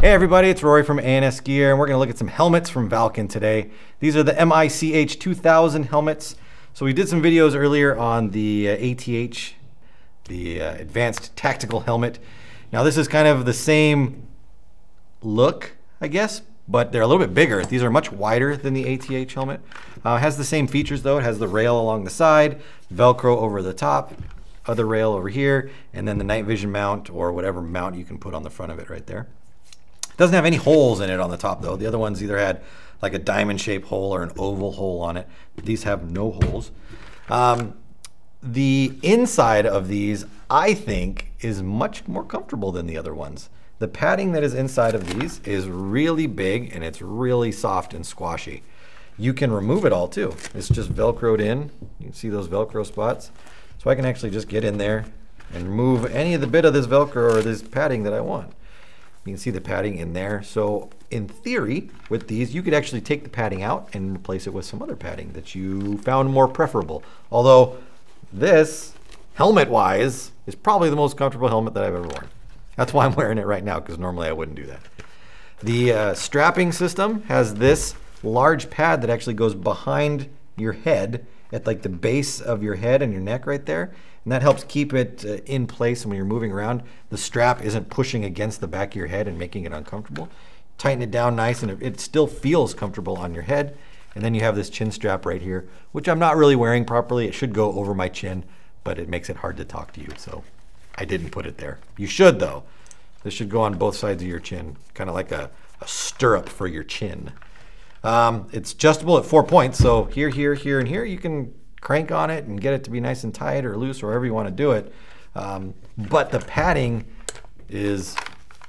Hey everybody, it's Rory from ANS Gear, and we're going to look at some helmets from Valken today. These are the MICH 2000 helmets. So we did some videos earlier on the uh, ATH, the uh, Advanced Tactical Helmet. Now this is kind of the same look, I guess, but they're a little bit bigger. These are much wider than the ATH helmet. Uh, it has the same features though. It has the rail along the side, Velcro over the top, other rail over here, and then the night vision mount or whatever mount you can put on the front of it right there. Doesn't have any holes in it on the top though. The other ones either had like a diamond shaped hole or an oval hole on it. These have no holes. Um, the inside of these, I think, is much more comfortable than the other ones. The padding that is inside of these is really big and it's really soft and squashy. You can remove it all too. It's just Velcroed in. You can see those Velcro spots. So I can actually just get in there and remove any of the bit of this Velcro or this padding that I want. You can see the padding in there. So in theory, with these, you could actually take the padding out and replace it with some other padding that you found more preferable. Although this, helmet-wise, is probably the most comfortable helmet that I've ever worn. That's why I'm wearing it right now, because normally I wouldn't do that. The uh, strapping system has this large pad that actually goes behind your head at like the base of your head and your neck right there. And that helps keep it uh, in place And when you're moving around. The strap isn't pushing against the back of your head and making it uncomfortable. Tighten it down nice and it still feels comfortable on your head. And then you have this chin strap right here, which I'm not really wearing properly. It should go over my chin, but it makes it hard to talk to you. So I didn't put it there. You should though. This should go on both sides of your chin, kind of like a, a stirrup for your chin. Um, it's adjustable at four points. So here, here, here, and here, you can crank on it and get it to be nice and tight or loose or however you want to do it. Um, but the padding is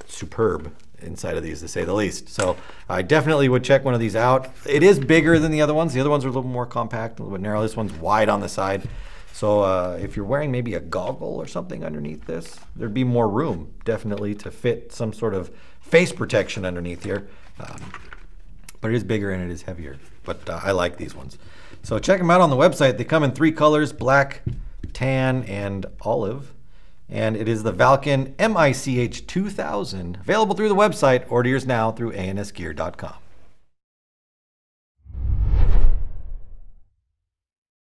superb inside of these to say the least. So I definitely would check one of these out. It is bigger than the other ones. The other ones are a little more compact, a little bit narrow. This one's wide on the side. So uh, if you're wearing maybe a goggle or something underneath this, there'd be more room definitely to fit some sort of face protection underneath here. Um, but it is bigger and it is heavier. But uh, I like these ones. So check them out on the website. They come in three colors, black, tan, and olive. And it is the Valken MICH 2000, available through the website. Order yours now through ansgear.com.